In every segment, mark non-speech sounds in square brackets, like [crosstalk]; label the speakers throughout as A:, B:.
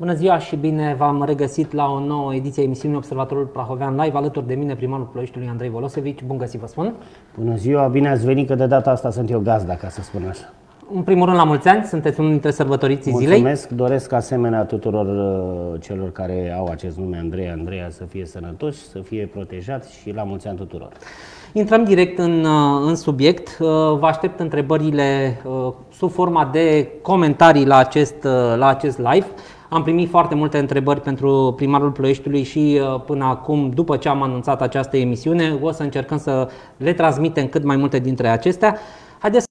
A: Bună ziua și bine v-am regăsit la o nouă ediție a emisiunii Observatorul Prahovean Live. Alături de mine, primarul Ploieștiului, Andrei Volosevici. Bun găsit, vă spun!
B: Bună ziua, bine ați venit, că de data asta sunt eu gazda, ca să spun așa.
A: În primul rând, la mulți ani, sunteți unul dintre sărbătoriții
B: Mulțumesc,
A: zilei.
B: Mulțumesc, doresc asemenea tuturor uh, celor care au acest nume, Andrei, Andreea, să fie sănătoși, să fie protejați și la mulți ani tuturor.
A: Intrăm direct în, uh, în subiect. Uh, Vă aștept întrebările uh, sub forma de comentarii la acest, uh, la acest live. Am primit foarte multe întrebări pentru primarul Ploieștiului și uh, până acum, după ce am anunțat această emisiune, o să încercăm să le transmitem cât mai multe dintre acestea. Haideți să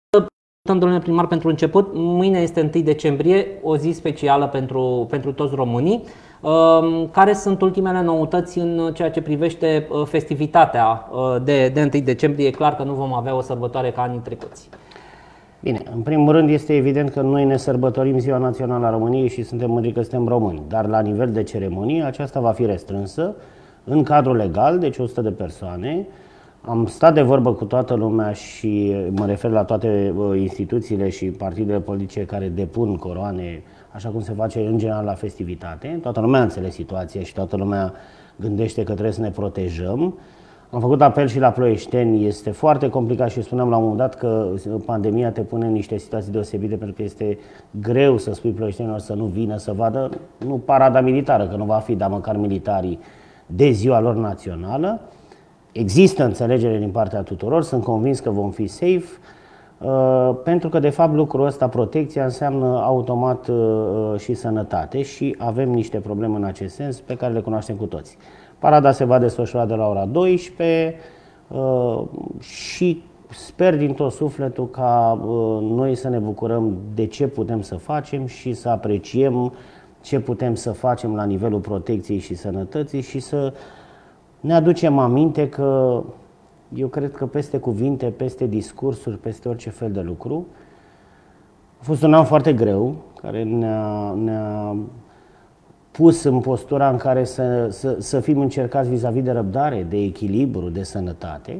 A: Salutăm, domnule primar, pentru început. Mâine este 1 decembrie, o zi specială pentru, pentru toți românii. Um, Care sunt ultimele noutăți în ceea ce privește uh, festivitatea uh, de, de 1 decembrie? E clar că nu vom avea o sărbătoare ca anii trecuți.
B: Bine, în primul rând este evident că noi ne sărbătorim Ziua Națională a României și suntem mândri că suntem români, dar la nivel de ceremonie aceasta va fi restrânsă în cadrul legal, deci 100 de persoane. Am stat de vorbă cu toată lumea și mă refer la toate uh, instituțiile și partidele politice care depun coroane, așa cum se face în general la festivitate. Toată lumea înțeles situația și toată lumea gândește că trebuie să ne protejăm. Am făcut apel și la ploieșteni, este foarte complicat și spuneam la un moment dat că pandemia te pune în niște situații deosebite pentru că este greu să spui ploieștenilor să nu vină să vadă, nu parada militară, că nu va fi, dar măcar militarii de ziua lor națională. Există înțelegere din partea tuturor, sunt convins că vom fi safe, uh, pentru că de fapt lucrul ăsta, protecția, înseamnă automat uh, și sănătate și avem niște probleme în acest sens pe care le cunoaștem cu toți. Parada se va desfășura de la ora 12 uh, și sper din tot sufletul ca noi să ne bucurăm de ce putem să facem și să apreciem ce putem să facem la nivelul protecției și sănătății și să ne aducem aminte că eu cred că peste cuvinte, peste discursuri, peste orice fel de lucru, a fost un an foarte greu, care ne-a, ne-a pus în postura în care să, să, să fim încercați vis-a-vis de răbdare, de echilibru, de sănătate,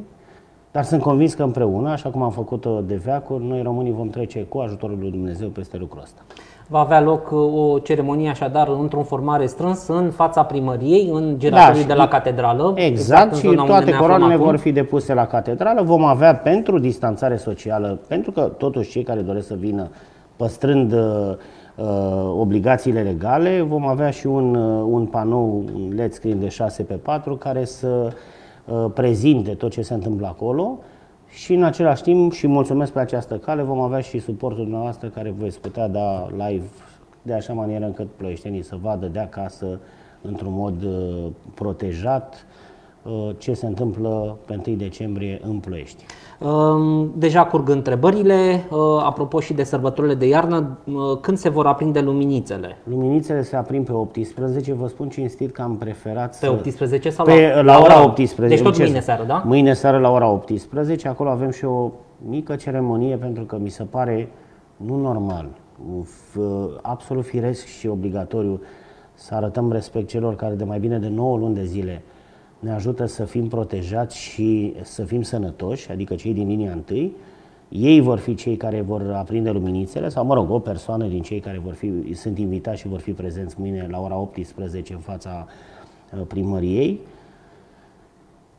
B: dar sunt convins că împreună, așa cum am făcut-o de veacuri, noi românii vom trece cu ajutorul lui Dumnezeu peste lucrul ăsta.
A: Va avea loc uh, o ceremonie așadar într-un format restrâns în fața primăriei, în giratorii
B: Da,
A: de la
B: și-
A: catedrală.
B: Exact,
A: în
B: și
A: zona unde
B: toate
A: ne aflăm
B: coroanele
A: acum.
B: vor fi depuse la catedrală. Vom avea pentru distanțare socială, pentru că totuși cei care doresc să vină păstrând uh, uh, obligațiile legale, vom avea și un, uh, un panou, un LED screen de 6 pe 4 care să uh, prezinte tot ce se întâmplă acolo. Și în același timp și mulțumesc pe această cale vom avea și suportul dumneavoastră care veți putea da live de așa manieră încât ploieștenii să vadă de acasă într-un mod uh, protejat. uh, ce se întâmplă pe 1 decembrie în Ploiești.
A: Um, Deja curg întrebările, uh, apropo și de sărbătorile de iarnă, uh, când se vor aprinde luminițele?
B: Luminițele se aprind pe 18, vă spun cinstit că am preferat
A: Pe
B: să...
A: 18 sau
B: Pe,
A: la,
B: la ora 18.
A: Deci tot
B: Ce-
A: mâine seară, da?
B: Mâine seară la ora 18. Acolo avem și o mică ceremonie pentru că mi se pare nu normal, f- absolut firesc și obligatoriu să arătăm respect celor care de mai bine de 9 luni de zile ne ajută să fim protejați și să fim sănătoși, adică cei din linia întâi. Ei vor fi cei care vor aprinde luminițele sau, mă rog, o persoană din cei care vor fi, sunt invitați și vor fi prezenți mâine la ora 18 în fața uh, primăriei.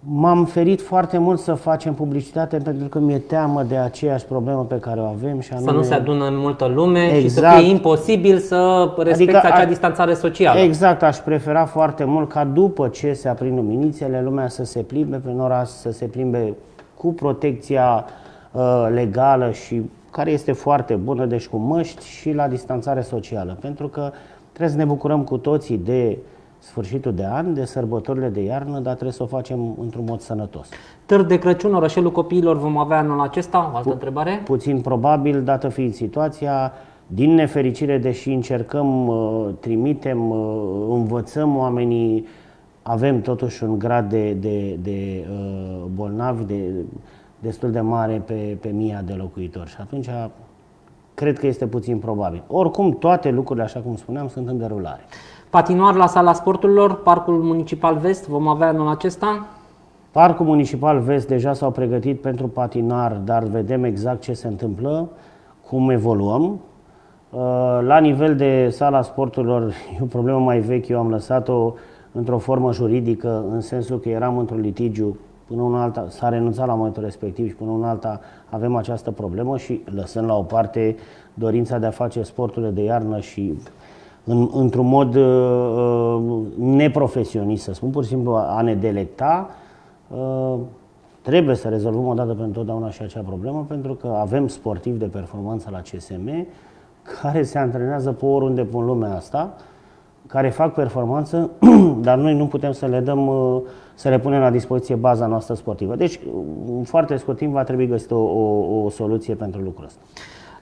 B: M-am ferit foarte mult să facem publicitate pentru că mi-e teamă de aceeași problemă pe care o avem și anume...
A: Să nu se adună multă lume și să
B: Exact.
A: fie imposibil să respecte
B: Adică
A: acea
B: a-
A: distanțare socială.
B: Exact, aș prefera foarte mult ca după ce se aprind luminițele, lumea să se plimbe prin oraș, să se plimbe cu protecția uh, legală și care este foarte bună, deci cu măști și la distanțare socială. Pentru că trebuie să ne bucurăm cu toții de sfârșitul de an, de sărbătorile de iarnă, dar trebuie să o facem într-un mod sănătos.
A: Târg de Crăciun, orășelul copiilor vom avea anul acesta? O altă întrebare?
B: Puțin probabil, dată fiind situația, din nefericire, deși încercăm, uh, trimitem, uh, învățăm oamenii, avem totuși un grad de, de, de uh, bolnavi de, destul de mare pe, pe mia de locuitori și atunci cred că este puțin probabil. Oricum, toate lucrurile, așa cum spuneam, sunt în derulare.
A: Patinoar la sala sporturilor, Parcul Municipal Vest, vom avea anul acesta?
B: Parcul Municipal Vest deja s-au pregătit pentru patinar, dar vedem exact ce se întâmplă, cum evoluăm. La nivel de sala sporturilor, [laughs] e o problemă mai veche, eu am lăsat-o într-o formă juridică, în sensul că eram într-un litigiu până una alta, s-a renunțat la momentul respectiv și până una alta avem această problemă și lăsând la o parte dorința de a face sporturile de iarnă și în, într-un mod uh, neprofesionist, să spun, pur și simplu a ne delecta, uh, trebuie să rezolvăm o dată pentru totdeauna și acea problemă, pentru că avem sportivi de performanță la CSM care se antrenează pe oriunde în lumea asta, care fac performanță, [clears throat] dar noi nu putem să le dăm, uh, să le punem la dispoziție baza noastră sportivă. Deci, în foarte scurt timp va trebui găsit o, o, o soluție pentru lucrul ăsta.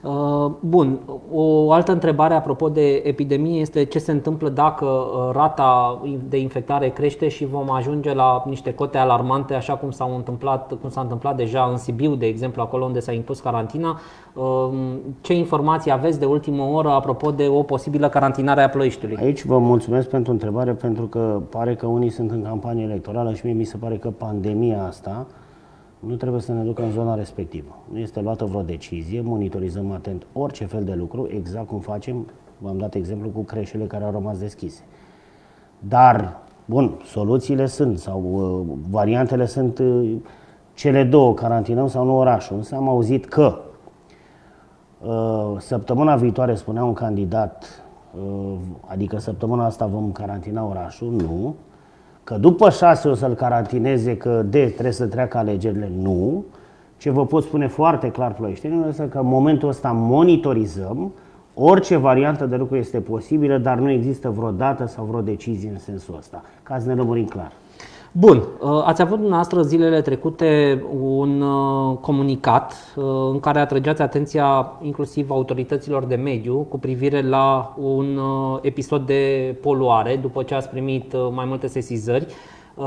A: Uh, bun, o altă întrebare apropo de epidemie este ce se întâmplă dacă uh, rata de infectare crește și vom ajunge la niște cote alarmante, așa cum s-a întâmplat, cum s-a întâmplat deja în Sibiu, de exemplu, acolo unde s-a impus carantina. Uh, ce informații aveți de ultimă oră apropo de o posibilă carantinare a Ploieștiului?
B: Aici vă mulțumesc pentru întrebare, pentru că pare că unii sunt în campanie electorală și mie mi se pare că pandemia asta nu trebuie să ne ducă în zona respectivă. Nu este luată vreo decizie, monitorizăm atent orice fel de lucru, exact cum facem, v-am dat exemplu cu creșele care au rămas deschise. Dar, bun, soluțiile sunt sau uh, variantele sunt uh, cele două, carantinăm sau nu orașul. Însă am auzit că uh, săptămâna viitoare, spunea un candidat, uh, adică săptămâna asta vom carantina orașul, nu, Că după șase o să-l carantineze, că de trebuie să treacă alegerile, nu. Ce vă pot spune foarte clar ploieștenilor este că în momentul ăsta monitorizăm, orice variantă de lucru este posibilă, dar nu există vreo dată sau vreo decizie în sensul ăsta, ca să ne lămurim clar.
A: Bun, uh, ați avut dumneavoastră zilele trecute un uh, comunicat uh, în care atrăgeați atenția inclusiv autorităților de mediu cu privire la un episod de poluare după ce ați primit mai multe sesizări.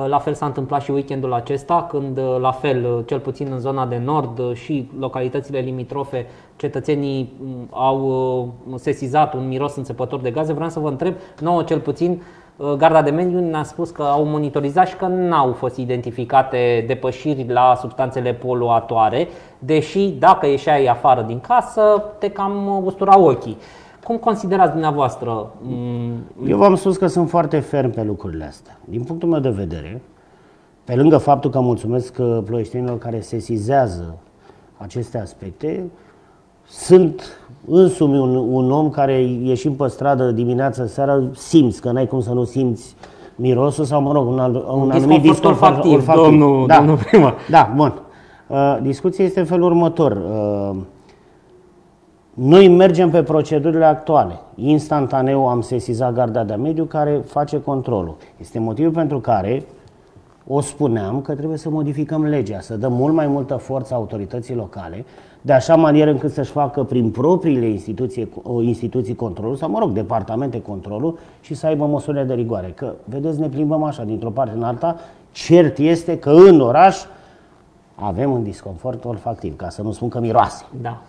A: La fel s-a întâmplat și weekendul acesta, când, la fel, cel puțin în zona de nord și localitățile limitrofe, cetățenii mm, au sesizat un miros înțepător de gaze. Vreau să vă întreb, nouă cel puțin, Uh, Garda de mediu ne-a spus că au monitorizat și că n-au fost identificate depășiri la substanțele poluatoare, deși dacă ieșeai afară din casă, te cam ustura ochii. Cum considerați dumneavoastră?
B: Mm, Eu v-am spus că sunt foarte ferm pe lucrurile astea. Din punctul meu de vedere, pe lângă faptul că mulțumesc uh, ploieștenilor care sesizează aceste aspecte, sunt însumi un, un om care ieșim pe stradă dimineața, seara, simți că n-ai cum să nu simți mirosul sau, mă rog, un, al, un, un anumit disconfort olfactiv. olfactiv.
A: Domnul, da. domnul primar.
B: Da, bun. Uh, discuția este în felul următor. Uh, noi mergem pe procedurile actuale. Instantaneu am sesizat Garda de Mediu care face controlul. Este motivul pentru care o spuneam că trebuie să modificăm legea, să dăm mult mai multă forță autorității locale, de așa manieră încât să-și facă prin propriile instituții, instituții controlul, sau mă rog, departamente controlul și să aibă măsurile de rigoare. Că, vedeți, ne plimbăm așa dintr-o parte în alta, cert este că în oraș avem un disconfort olfactiv, ca să nu spun că miroase.
A: Da.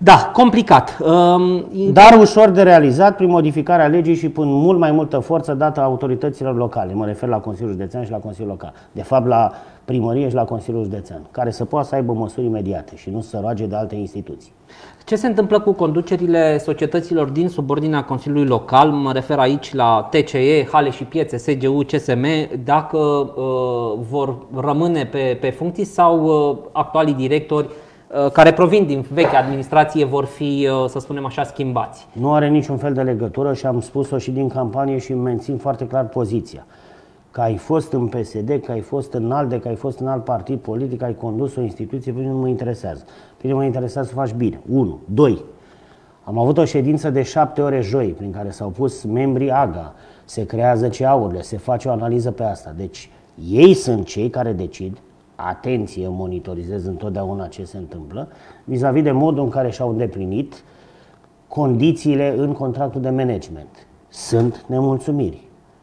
A: Da, complicat.
B: Um, Dar ușor de realizat prin modificarea legii și prin mult mai multă forță dată autorităților locale. Mă refer la Consiliul Județean și la Consiliul Local. De fapt, la primărie și la Consiliul Județean, care să poată să aibă măsuri imediate și nu să roage de alte instituții.
A: Ce se întâmplă cu conducerile societăților din subordinea Consiliului Local? Mă refer aici la TCE, Hale și Piețe, SGU, CSM, dacă uh, vor rămâne pe, pe funcții sau uh, actualii directori Uh, care provin din veche administrație vor fi, uh, să spunem așa, schimbați.
B: Nu are niciun fel de legătură și am spus-o și din campanie și mențin foarte clar poziția. Că ai fost în PSD, că ai fost în ALDE, că ai fost în alt partid politic, ai condus o instituție, pe mine nu mă interesează. Pe mine mă interesează să faci bine. Unu. Doi. Am avut o ședință de șapte ore joi, prin care s-au pus membrii AGA, se creează CEA-urile, se face o analiză pe asta. Deci ei sunt cei care decid atenție, monitorizez întotdeauna ce se întâmplă, vis-a-vis de modul în care și-au îndeplinit condițiile în contractul de management. Sunt nemulțumiri.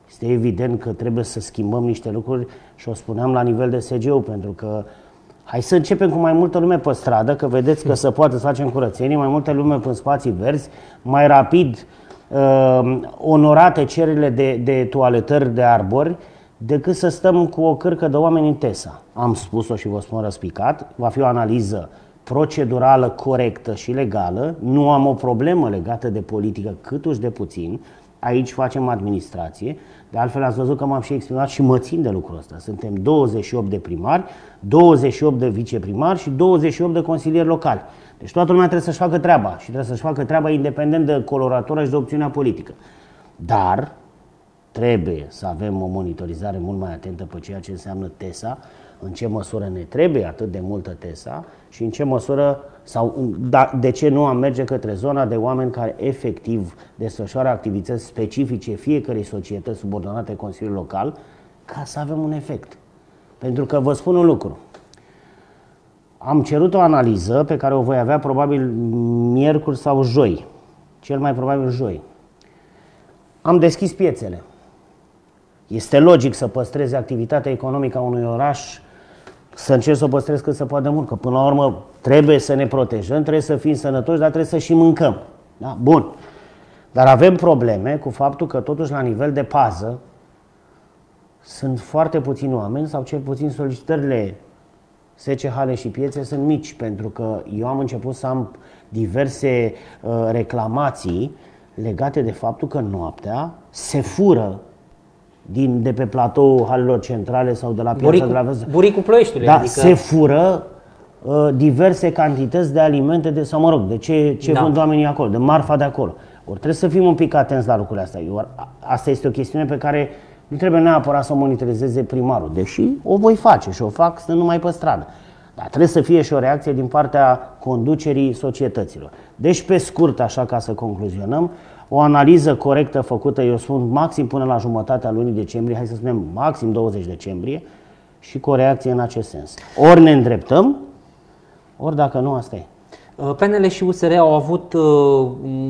B: Este evident că trebuie să schimbăm niște lucruri și o spuneam la nivel de SGU, pentru că hai să începem cu mai multă lume pe stradă, că vedeți că se poate să facem curățenii, mai multă lume pe spații verzi, mai rapid uh, onorate cererile de, de toaletări de arbori, decât să stăm cu o cârcă de oameni în TESA. Am spus-o și vă spun răspicat, va fi o analiză procedurală corectă și legală, nu am o problemă legată de politică câtuși de puțin, aici facem administrație, de altfel ați văzut că m-am și exprimat și mă țin de lucrul ăsta. Suntem 28 de primari, 28 de viceprimari și 28 de consilieri locali. Deci toată lumea trebuie să-și facă treaba și trebuie să-și facă treaba independent de coloratură și de opțiunea politică. Dar trebuie să avem o monitorizare mult mai atentă pe ceea ce înseamnă TESA, în ce măsură ne trebuie atât de multă TESA și în ce măsură sau da, de ce nu am merge către zona de oameni care efectiv desfășoară activități specifice fiecărei societăți subordonate Consiliului Local ca să avem un efect. Pentru că vă spun un lucru. Am cerut o analiză pe care o voi avea probabil miercuri sau joi. Cel mai probabil joi. Am deschis piețele. Este logic să păstrezi activitatea economică a unui oraș, să încerci să o păstrezi cât se poate mult, că până la urmă trebuie să ne protejăm, trebuie să fim sănătoși, dar trebuie să și mâncăm. Da? Bun. Dar avem probleme cu faptul că totuși la nivel de pază sunt foarte puțini oameni sau cel puțin solicitările SC Hale și piețe sunt mici, pentru că eu am început să am diverse uh, reclamații legate de faptul că noaptea se fură din, de pe platou halelor centrale sau de la piața
A: Buricul,
B: de la
A: Văză. Buricul Ploieștiului.
B: Da,
A: adică...
B: se fură uh, diverse cantități de alimente, de, sau mă rog, de ce, ce da. vând oamenii acolo, de marfa de acolo. Ori trebuie să fim un pic atenți la lucrurile astea. Eu, asta este o chestiune pe care nu trebuie neapărat să o monitorizeze primarul, deși o voi face și o fac stând numai pe stradă. Dar trebuie să fie și o reacție din partea conducerii societăților. Deci, pe scurt, așa ca să concluzionăm, o analiză corectă făcută, eu spun, maxim până la jumătatea lunii decembrie, hai să spunem maxim 20 decembrie, și cu o reacție în acest sens. Ori ne îndreptăm, ori dacă nu, asta e.
A: Uh, PNL și USR au avut uh,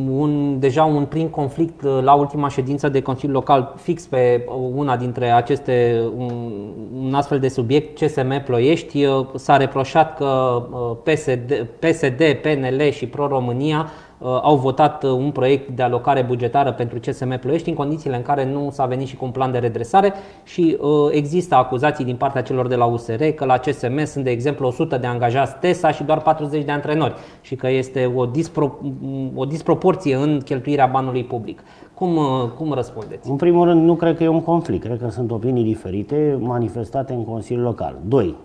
A: un, deja un prim conflict uh, la ultima ședință de Consiliu Local fix pe una dintre aceste, un, un astfel de subiect, CSM Ploiești. S-a reproșat că PSD, PSD PNL și Pro-România Uh, au votat uh, un proiect de alocare bugetară pentru CSM Ploiești în condițiile în care nu s-a venit și cu un plan de redresare și uh, există acuzații din partea celor de la USR că la CSM sunt de exemplu 100 de angajați TESA și doar 40 de antrenori și că este o, dispro- o disproporție în cheltuirea banului public. Cum, cum răspundeți?
B: În primul rând, nu cred că e un conflict. Cred că sunt opinii diferite manifestate în Consiliul Local. Doi,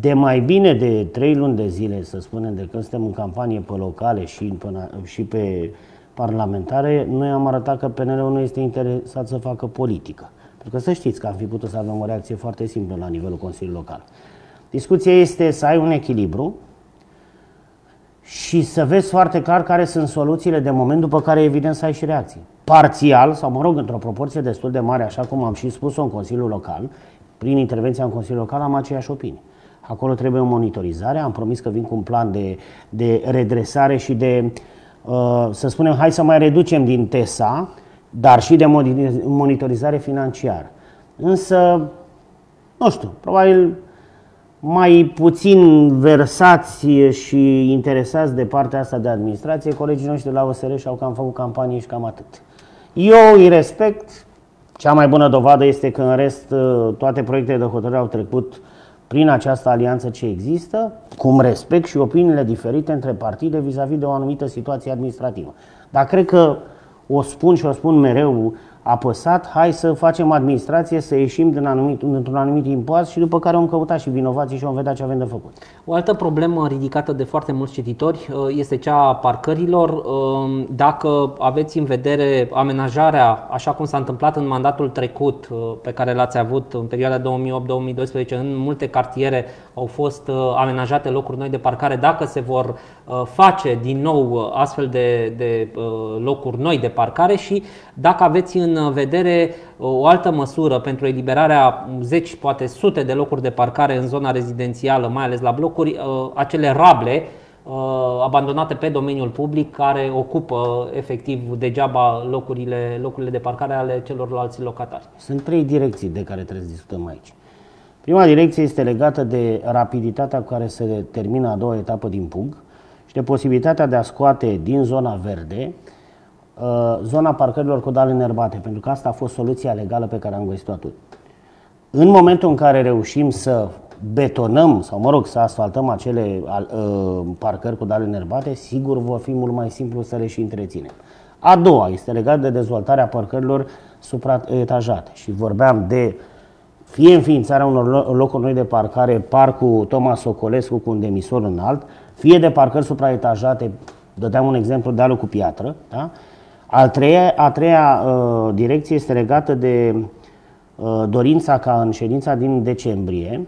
B: de mai bine de trei luni de zile, să spunem, de când suntem în campanie pe locale și, până, și pe parlamentare, noi am arătat că PNL-ul nu este interesat să facă politică. Pentru că să știți că am fi putut să avem o reacție foarte simplă la nivelul Consiliului Local. Discuția este să ai un echilibru și să vezi foarte clar care sunt soluțiile de moment, după care evident să ai și reacții. Parțial, sau mă rog, într-o proporție destul de mare, așa cum am și spus-o în Consiliul Local, prin intervenția în Consiliul Local am aceeași opinie. Acolo trebuie o monitorizare. Am promis că vin cu un plan de, de redresare și de, uh, să spunem, hai să mai reducem din TESA, dar și de monitorizare financiară. Însă, nu știu, probabil mai puțin versați și interesați de partea asta de administrație, colegii noștri de la OSR și-au cam făcut campanie și cam atât. Eu îi respect, cea mai bună dovadă este că în rest uh, toate proiectele de hotărâre au trecut uh, prin această alianță ce există, cum respect și opiniile diferite între partide vis-a-vis de o anumită situație administrativă. Dar cred că o spun și o spun mereu apăsat, hai să facem administrație, să ieșim din anumit, într-un anumit impas și după care vom căuta și vinovații și vom vedea ce avem de făcut.
A: O altă problemă ridicată de foarte mulți cititori uh, este cea a parcărilor. Uh, dacă aveți în vedere amenajarea, așa cum s-a întâmplat în mandatul trecut, uh, pe care l-ați avut în perioada 2008-2012, în multe cartiere au fost amenajate locuri noi de parcare, dacă se vor face din nou astfel de, de locuri noi de parcare și dacă aveți în în vedere o altă măsură pentru eliberarea zeci, poate sute de locuri de parcare în zona rezidențială, mai ales la blocuri, uh, acele rable uh, abandonate pe domeniul public care ocupă efectiv degeaba locurile, locurile de parcare ale celorlalți locatari.
B: Sunt trei direcții de care trebuie să discutăm aici. Prima direcție este legată de rapiditatea cu care se termină a doua etapă din PUG și de posibilitatea de a scoate din zona verde Uh, zona parcărilor cu dale înerbate, pentru că asta a fost soluția legală pe care am găsit-o atât. În momentul în care reușim să betonăm sau, mă rog, să asfaltăm acele uh, parcări cu dale nerbate, sigur vor fi mult mai simplu să le și întreținem. A doua este legată de dezvoltarea parcărilor supraetajate și vorbeam de fie înființarea unor locuri noi de parcare, parcul Thomas Socolescu cu un demisor înalt, fie de parcări supraetajate, dădeam un exemplu, dealul cu piatră, da? Al treia, a treia uh, direcție este legată de uh, dorința ca în ședința din decembrie,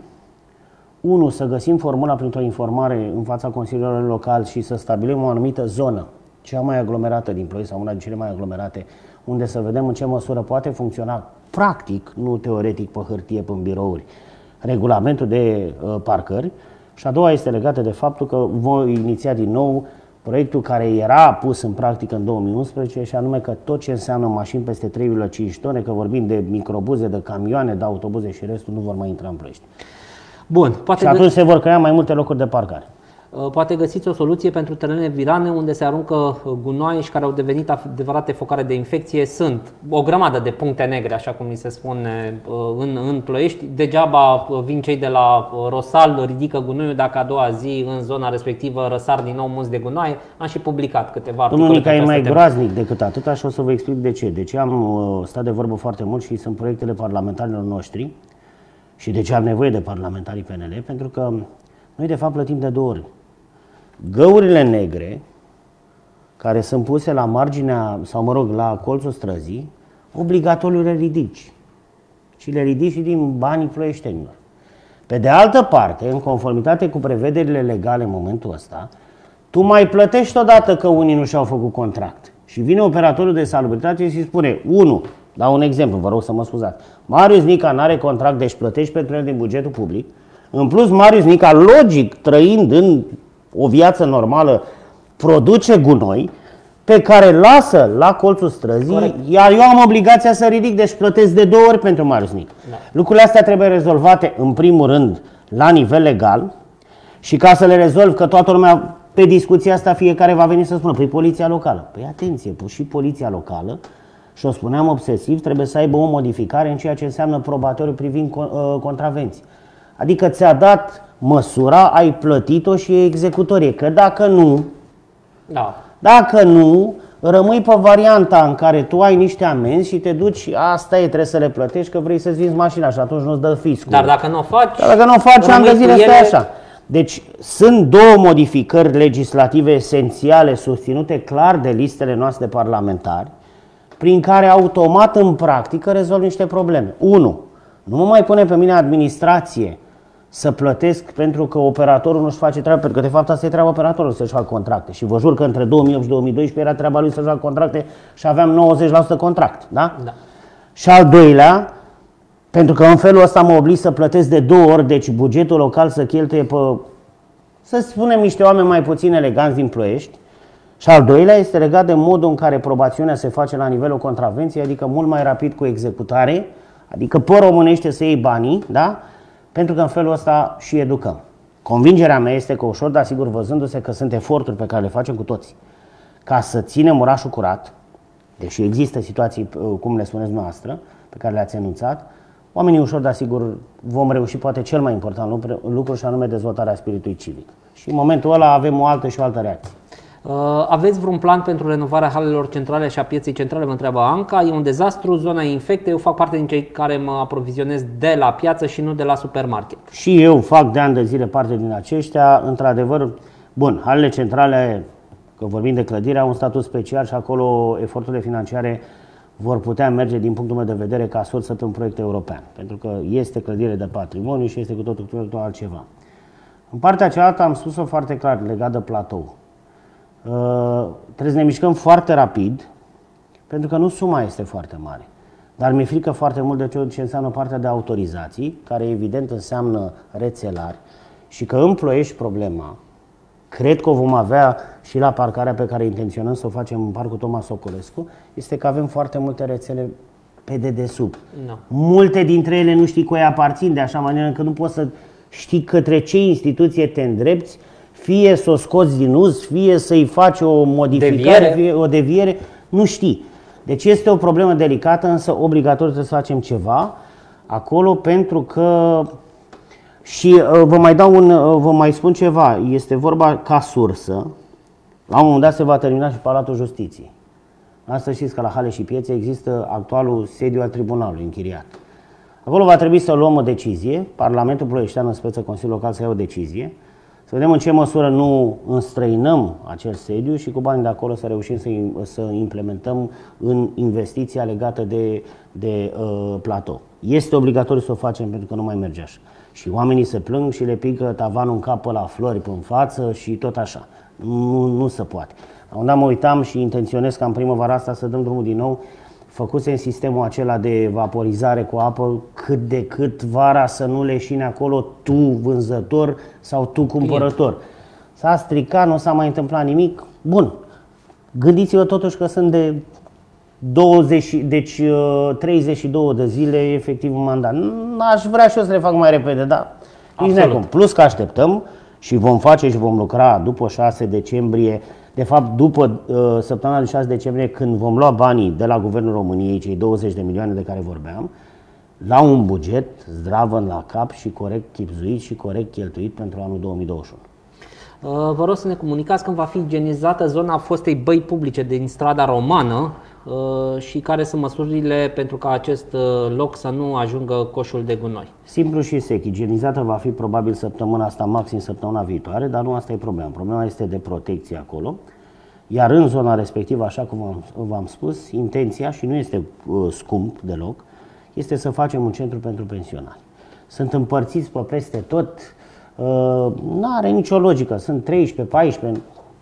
B: unu, să găsim formula printr-o informare în fața Consiliului Local și să stabilim o anumită zonă, cea mai aglomerată din Ploiești sau una din cele mai aglomerate, unde să vedem în ce măsură poate funcționa practic, nu teoretic pe hârtie, pe birouri, regulamentul de uh, parcări. Și a doua este legată de faptul că voi iniția din nou proiectul care era pus în practică în 2011 și anume că tot ce înseamnă mașini peste 3,5 tone, că vorbim de microbuze, de camioane, de autobuze și restul, nu vor mai intra în Ploiești.
A: Bun,
B: poate și atunci se vor crea mai multe locuri de parcare.
A: Uh, poate găsiți o soluție pentru terenele virane unde se aruncă uh, gunoaie și care au devenit adevărate focare de infecție. Sunt o grămadă de puncte negre, așa cum mi se spune uh, în, în Ploiești. Degeaba vin cei de la Rosal, ridică gunoiul dacă a doua zi în zona respectivă răsar din nou munți de gunoaie. Am și publicat câteva
B: articole. Domnul Nica e mai temă. groaznic decât atât și o să vă explic de ce. De ce am stat de vorbă foarte mult și sunt proiectele parlamentarilor noștri și de ce am nevoie de parlamentarii PNL, pentru că noi de fapt plătim de două ori. Găurile negre, care sunt puse la marginea, sau mă rog, la colțul străzii, obligatoriu le ridici. Și le ridici și din banii ploieștenilor. Pe de altă parte, în conformitate cu prevederile legale în momentul ăsta, tu mai plătești odată că unii nu și-au făcut contract. Și vine operatorul de salubritate și spune, 1. Dau un exemplu, vă rog să mă scuzați. Marius Nica nu are contract, deci plătești pentru el din bugetul public. În plus, Marius Nica, logic, trăind în o viață normală, produce gunoi pe care lasă la colțul străzii, Corect. iar eu am obligația să ridic, deci plătesc de două ori pentru Marius Nic. Da. Lucrurile astea trebuie rezolvate, în primul rând, la nivel legal și ca să le rezolv, că toată lumea pe discuția asta fiecare va veni să spună, păi poliția locală. Păi atenție, păi și poliția locală, și o spuneam obsesiv, trebuie să aibă o modificare în ceea ce înseamnă probatoriu privind uh, contravenții. Adică ți-a dat măsura, ai plătit-o și e executorie. Că dacă nu, da. dacă nu, rămâi pe varianta în care tu ai niște amenzi și te duci, asta e, trebuie să le plătești că vrei să-ți vinzi mașina și atunci nu-ți dă fiscul.
A: Dar dacă nu o faci,
B: Dar dacă nu o faci, am de zile ele... așa. Deci sunt două modificări legislative esențiale susținute clar de listele noastre parlamentari, prin care automat în practică rezolv niște probleme. 1. Nu mă mai pune pe mine administrație să plătesc pentru că operatorul nu-și face treaba, pentru că de fapt asta e treaba operatorului să-și facă contracte. Și vă jur că între 2008 și 2012 era treaba lui să-și facă contracte și aveam 90% contract. Da? da? Și al doilea, pentru că în felul ăsta mă oblig să plătesc de două ori, deci bugetul local să cheltuie pe, să spunem, niște oameni mai puțin eleganți din Ploiești. Și al doilea este legat de modul în care probațiunea se face la nivelul contravenției, adică mult mai rapid cu executare, adică pe românește să iei banii, da? Pentru că în felul ăsta și educăm. Convingerea mea este că ușor, dar sigur, văzându-se că sunt eforturi pe care le facem cu toți, ca să ținem orașul curat, deși există situații, uh, cum le spuneți noastră, pe care le-ați enunțat, oamenii ușor, dar sigur, vom reuși poate cel mai important lucru, lucru și anume dezvoltarea spiritului civic. Și în momentul ăla avem o altă și o altă reacție.
A: Uh, aveți vreun plan pentru renovarea halelor centrale și a pieței centrale? Mă întreabă Anca. E un dezastru, zona infectă. Eu fac parte din cei care mă aprovizionez de la piață și nu de la supermarket.
B: Și eu fac de ani de zile parte din aceștia. Într-adevăr, bun, halele centrale, că vorbim de clădire, au un statut special și acolo eforturile financiare vor putea merge din punctul meu de vedere ca sursă pe un proiect european. Pentru că este clădire de patrimoniu și este cu totul, cu totul altceva. În partea cealaltă am spus-o foarte clar legat de platou. Uh, trebuie să ne mișcăm foarte rapid, pentru că nu suma este foarte mare. Dar mi-e frică foarte mult de ce înseamnă partea de autorizații, care evident înseamnă rețelari, și că în Ploiești problema, cred că o vom avea și la parcarea pe care intenționăm să o facem în Parcul Toma Socolescu, este că avem foarte multe rețele pe dedesubt. No. Multe dintre ele nu știi cu ei aparțin, de așa manieră că nu poți să știi către ce instituție te îndrepți fie să o scoți din uz, fie să-i faci o modificare, deviere. Fie o deviere, nu știi. Deci este o problemă delicată, însă obligatoriu trebuie să facem ceva acolo pentru că Și uh, vă mai dau un, uh, vă mai spun ceva. Este vorba ca sursă. La un moment dat se va termina și Palatul Justiției. Asta știți că la Hale și Piețe există actualul sediu al tribunalului închiriat. Acolo va trebui să luăm o decizie, Parlamentul Ploieștean în speță Consiliul Local să ia o decizie, să vedem în ce măsură nu înstrăinăm acel sediu și cu banii de acolo să reușim să, să implementăm în investiția legată de, de uh, platou. Este obligatoriu să o facem pentru că nu mai merge așa. Și oamenii se plâng și le pică tavanul în cap la flori pe în față și tot așa. Nu, nu se poate. La mă uitam și intenționez ca în primăvara asta să dăm drumul din nou făcuse în sistemul acela de vaporizare cu apă cât de cât vara să nu leșine acolo tu vânzător sau tu cumpărător. S-a stricat, nu s-a mai întâmplat nimic. Bun. Gândiți-vă totuși că sunt de 20, deci 32 uh, de zile efectiv un mandat. Aș vrea și eu să le fac mai repede, dar nici acum. Plus că așteptăm și vom face și vom lucra după 6 decembrie de fapt, după uh, săptămâna de 6 decembrie, când vom lua banii de la Guvernul României, cei 20 de milioane de care vorbeam, la un buget zdravă la cap și corect chipzuit și corect cheltuit pentru anul 2021.
A: Uh, vă rog să ne comunicați când va fi igienizată zona fostei băi publice din strada romană uh, și care sunt măsurile pentru ca acest uh, loc să nu ajungă coșul de gunoi.
B: Simplu și sec. Igienizată va fi probabil săptămâna asta, maxim săptămâna viitoare, dar nu asta e problema. Problema este de protecție acolo. Iar în zona respectivă, așa cum v-am spus, intenția, și nu este scump deloc, este să facem un centru pentru pensionari. Sunt împărțiți pe peste tot, Uh, nu are nicio logică. Sunt 13-14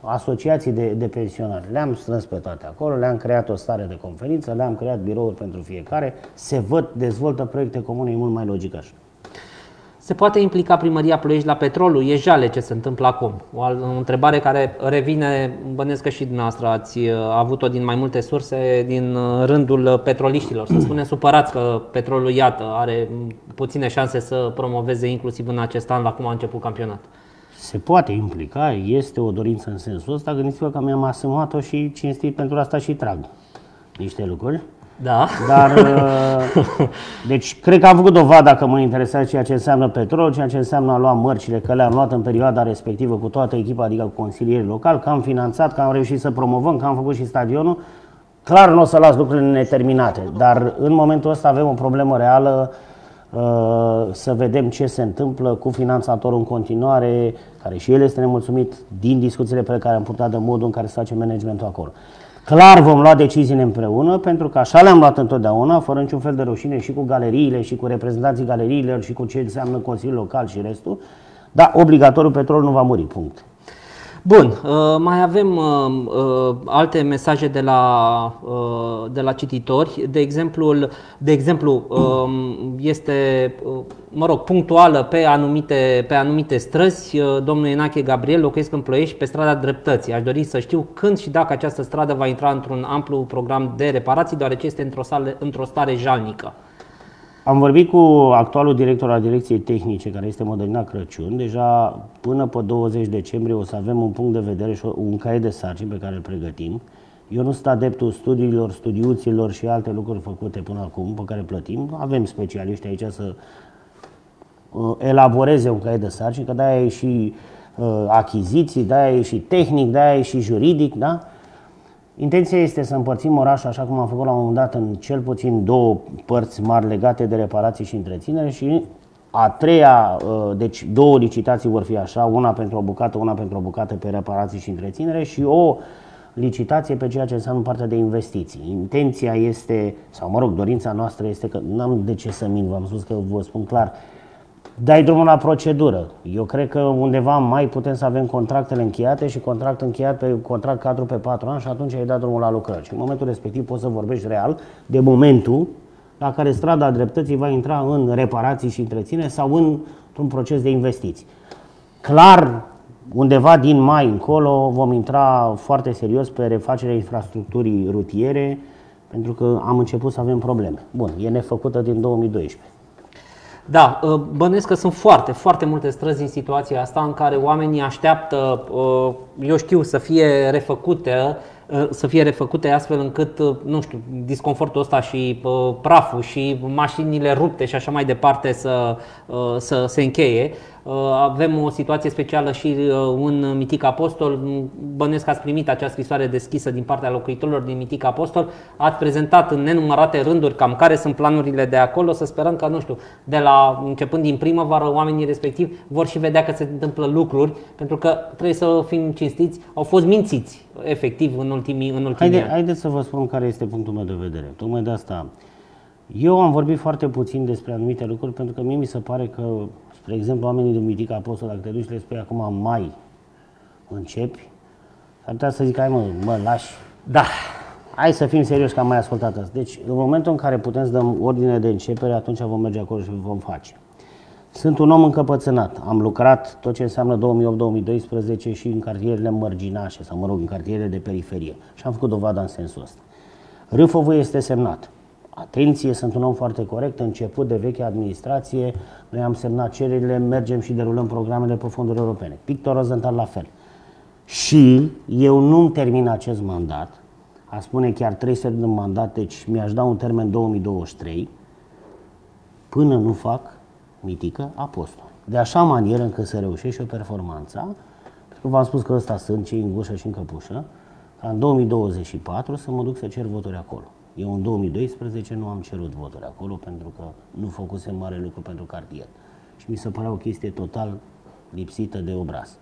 B: asociații de, de pensionari. Le-am strâns pe toate acolo, le-am creat o stare de conferință, le-am creat birouri pentru fiecare. Se văd, dezvoltă proiecte comune, e mult mai logic așa.
A: Se poate implica primăria Ploiești la petrolul? E jale ce se întâmplă acum. O, o întrebare care revine, bănesc că și dumneavoastră ați uh, avut-o din mai multe surse, din uh, rândul petroliștilor. Să spunem supărați că petrolul, iată, are puține șanse să promoveze inclusiv în acest an, la cum a început campionatul.
B: Se poate implica, este o dorință în sensul ăsta. Gândiți-vă că mi-am asumat-o și cinstit pentru asta și trag niște lucruri.
A: Da.
B: Dar, uh, deci, cred că am făcut dovada că mă interesează ceea ce înseamnă petrol, ceea ce înseamnă a lua mărcile, că le-am luat în perioada respectivă cu toată echipa, adică cu consilierii locali, că am finanțat, că am reușit să promovăm, că am făcut și stadionul. Clar nu o să las lucrurile neterminate, dar în momentul ăsta avem o problemă reală uh, să vedem ce se întâmplă cu finanțatorul în continuare, care și el este nemulțumit din discuțiile pe care am purtat de modul în care se face managementul acolo. Clar vom lua deciziile împreună, pentru că așa le-am luat întotdeauna, fără niciun fel de rușine și cu galeriile și cu reprezentanții galeriilor și cu ce înseamnă Consiliul Local și restul, dar obligatoriu petrol nu va muri, punct.
A: Bun, uh, mai avem uh, uh, alte mesaje de la, de la cititori. De exemplu, de exemplu um, este, mă rog, punctuală pe anumite, pe anumite străzi. Domnul Enache Gabriel locuiesc în Ploiești pe strada Dreptății. Aș dori să știu când și dacă această stradă va intra într-un amplu program de reparații, deoarece este într-o, sale, într-o stare jalnică.
B: Am vorbit cu actualul director al Direcției Tehnice, care este Mădălina Crăciun. Deja până pe 20 decembrie o să avem un punct de vedere și un caiet de sarcini pe care îl pregătim. Eu nu sunt adeptul studiilor, studiuților și alte lucruri făcute până acum, pe care plătim. Avem specialiști aici să uh, elaboreze un caiet de sarcini, că de-aia e și uh, achiziții, de-aia e și tehnic, de-aia e și juridic, da? Intenția este să împărțim orașul așa cum am făcut la un moment dat în cel puțin două părți mari legate de reparații și întreținere și a treia, uh, deci două licitații vor fi așa, una pentru o bucată, una pentru o bucată pe reparații și întreținere și o licitație pe ceea ce înseamnă partea de investiții. Intenția este, sau mă rog, dorința noastră este că n-am de ce să mint, v-am spus că vă spun clar, dai drumul la procedură. Eu cred că undeva mai putem să avem contractele încheiate și contract încheiat pe contract cadru pe 4 ani și atunci ai dat drumul la lucrări. Și în momentul respectiv poți să vorbești real de momentul la care strada dreptății va intra în reparații și întreține sau într-un proces de investiții. Clar, undeva din mai încolo vom intra foarte serios pe refacerea infrastructurii rutiere, pentru că am început să avem probleme. Bun, e nefăcută din 2012.
A: Da, ă, bănuiesc că sunt foarte, foarte multe străzi în situația asta în care oamenii așteaptă, ă, eu știu, să fie refăcute să fie refăcute astfel încât, nu știu, disconfortul ăsta și praful și mașinile rupte și așa mai departe să, să se încheie. Uh, avem o situație specială și în uh, Mitic Apostol. Bănuiesc că ați primit acea scrisoare deschisă din partea locuitorilor din Mitic Apostol. Ați prezentat în nenumărate rânduri cam care sunt planurile de acolo. Să sperăm că, nu știu, de la începând din primăvară, oamenii respectivi vor și vedea că se întâmplă lucruri, pentru că trebuie să fim cinstiți, au fost mințiți efectiv în ultimii, în ultimii
B: Haide,
A: ani.
B: Haideți să vă spun care este punctul meu de vedere. Tocmai de asta eu am vorbit foarte puțin despre anumite lucruri pentru că mie mi se pare că Spre exemplu, oamenii din Mitica Apostol, dacă te duci și le spui acum mai începi, ar putea să zic, hai mă, mă, lași.
A: Da.
B: Hai să fim serioși că am mai ascultat asta. Deci, în momentul în care putem să dăm ordine de începere, atunci vom merge acolo și vom face. Sunt un om încăpățânat. Am lucrat tot ce înseamnă 2008-2012 și în cartierele mărginașe, sau mă rog, în cartierele de periferie. Și am făcut dovada în sensul ăsta. Râfovul este semnat. Atenție, sunt un om foarte corect, început de veche administrație, noi am semnat cererile, mergem și derulăm programele pe fonduri europene. Victor Rosenthal la fel. Și eu nu termin acest mandat, a spune chiar 300 de mandat, deci mi-aș da un termen 2023, până nu fac mitică apostol. De așa manieră încât să reușești o performanță, pentru că v-am spus că ăsta sunt cei în gușă și în căpușă, ca în 2024 să mă duc să cer voturi acolo. Eu în 2012 nu am cerut voturi acolo pentru că nu făcusem mare lucru pentru cartier. Și mi se părea o chestie total lipsită de obraz.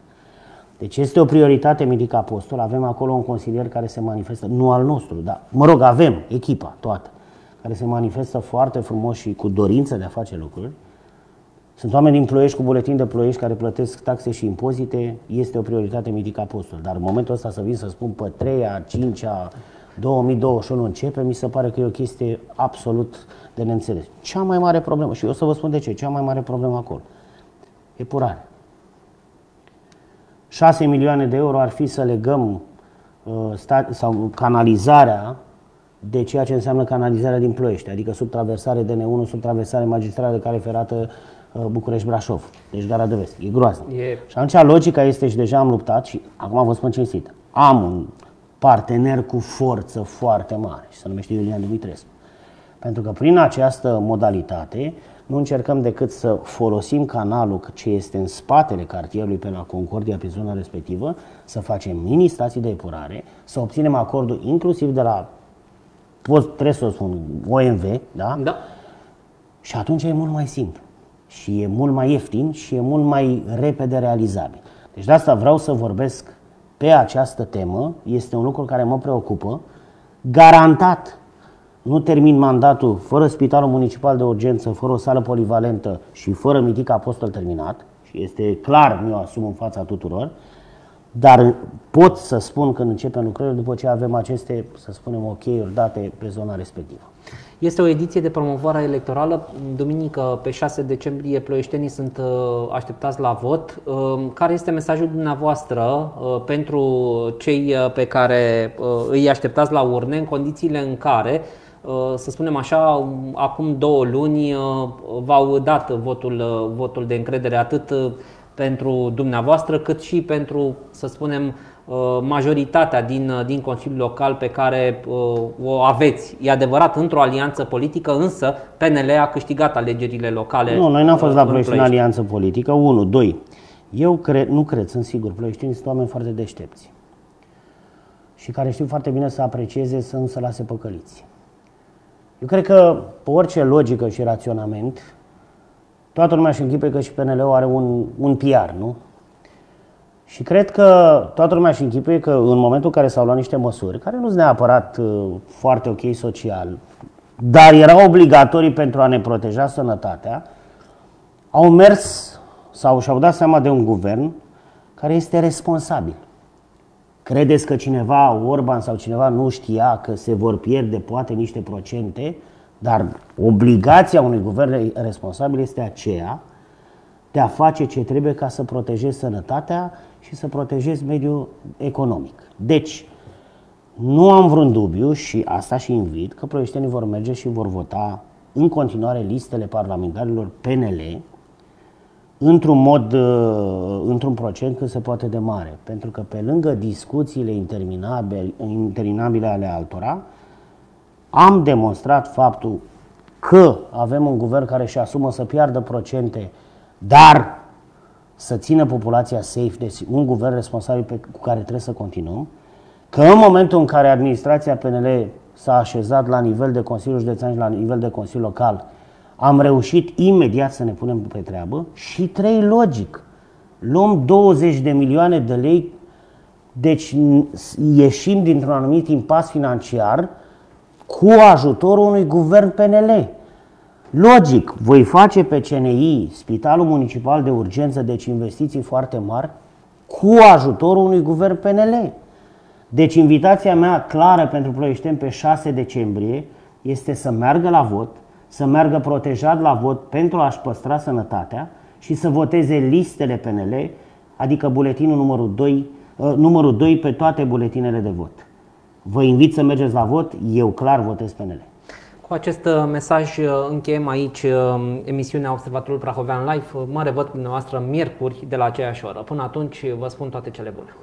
B: Deci este o prioritate Mitic Apostol, avem acolo un consilier care se manifestă, nu al nostru, dar mă rog, avem echipa toată, care se manifestă foarte frumos și cu dorință de a face lucruri. Sunt oameni din Ploiești cu buletin de Ploiești care plătesc taxe și impozite, este o prioritate Mitic Apostol. Dar în momentul ăsta să vin să spun pe 3-a, 5-a, 2021 începe, mi se pare că e o chestie absolut de neînțeles. Cea mai mare problemă, și eu o să vă spun de ce, cea mai mare problemă acolo, epurare. 6 milioane de euro ar fi să legăm uh, stat, sau canalizarea de ceea ce înseamnă canalizarea din Ploiești, adică subtraversare DN1, subtraversare magistrală de cale ferată uh, București-Brașov, deci gara de vest. E groaznic. E... Și atunci logica este și deja am luptat și acum vă spun cinstit. Am un partener cu forță foarte mare și se numește Iulian Dumitrescu. Pentru că prin această modalitate nu încercăm decât să folosim canalul ce este în spatele cartierului pe la Concordia, pe zona respectivă, să facem mini stații de epurare, să obținem acordul inclusiv de la, pot, trebuie să o spun, OMV, da?
A: Da.
B: Și atunci e mult mai simplu. Și e mult mai ieftin și e mult mai repede realizabil. Deci de asta vreau să vorbesc pe această temă este un lucru care mă preocupă. Garantat nu termin mandatul fără spitalul municipal de urgență, fără o sală polivalentă și fără mitic apostol terminat și este clar, mi-o asum în fața tuturor, dar pot să spun când începem lucrările după ce avem aceste, să spunem, ok-uri date pe zona respectivă.
A: Este o ediție de promovare electorală. Duminică, pe 6 decembrie, ploieștenii sunt uh, așteptați la vot. Uh, care este mesajul dumneavoastră uh, pentru cei pe care îi așteptați la urne în condițiile în care să spunem așa, acum două luni v-au dat votul, votul de încredere atât pentru dumneavoastră cât și pentru, să spunem, Uh, majoritatea din, uh, din Consiliul Local pe care uh, o aveți. E adevărat, într-o alianță politică, însă PNL a câștigat alegerile locale.
B: Nu, noi n-am fost la Ploiești în alianță politică. Unu, doi. Eu cred, nu cred, sunt sigur, ploieștinii sunt oameni foarte deștepți și care știu foarte bine să aprecieze, să nu se lase păcăliți. Eu cred că, pe orice logică și raționament, toată lumea își închipe că și PNL-ul are un, un PR, nu? Și cred că toată lumea și închipuie că în momentul în care s-au luat niște măsuri, care nu sunt neapărat uh, foarte ok social, dar erau obligatorii pentru a ne proteja sănătatea, au mers sau și-au dat seama de un guvern care este responsabil. Credeți că cineva, Orban sau cineva, nu știa că se vor pierde poate niște procente, dar obligația unui guvern responsabil este aceea de a face ce trebuie ca să protejezi sănătatea și să protejezi mediul economic. Deci, nu am vreun dubiu și asta și invit că proiectenii vor merge și vor vota în continuare listele parlamentarilor PNL într-un mod, uh, într-un procent cât se poate de mare. Pentru că pe lângă discuțiile interminabile, interminabile ale altora, am demonstrat faptul că avem un guvern care își asumă să piardă procente, dar să țină populația safe, deci un guvern responsabil pe, cu care trebuie să continuăm, că în momentul în care administrația PNL s-a așezat la nivel de Consiliu Județean și la nivel de Consiliu Local, am reușit imediat să ne punem pe treabă și trei, logic, luăm 20 de milioane de lei, deci ieșim dintr-un anumit impas financiar cu ajutorul unui guvern PNL. Logic, voi face pe CNI, Spitalul Municipal de Urgență, deci investiții foarte mari, cu ajutorul unui guvern PNL. Deci invitația mea clară pentru Ploieșteni pe 6 decembrie este să meargă la vot, să meargă protejat la vot pentru a-și păstra sănătatea și să voteze listele PNL, adică buletinul numărul 2, uh, numărul 2 pe toate buletinele de vot. Vă invit să mergeți la vot, eu clar votez PNL.
A: Cu acest uh, mesaj uh, încheiem aici emisiunea Observatorul Prahovean Live. Mă revăd cu dumneavoastră miercuri de la aceeași oră. Până atunci vă spun toate cele bune.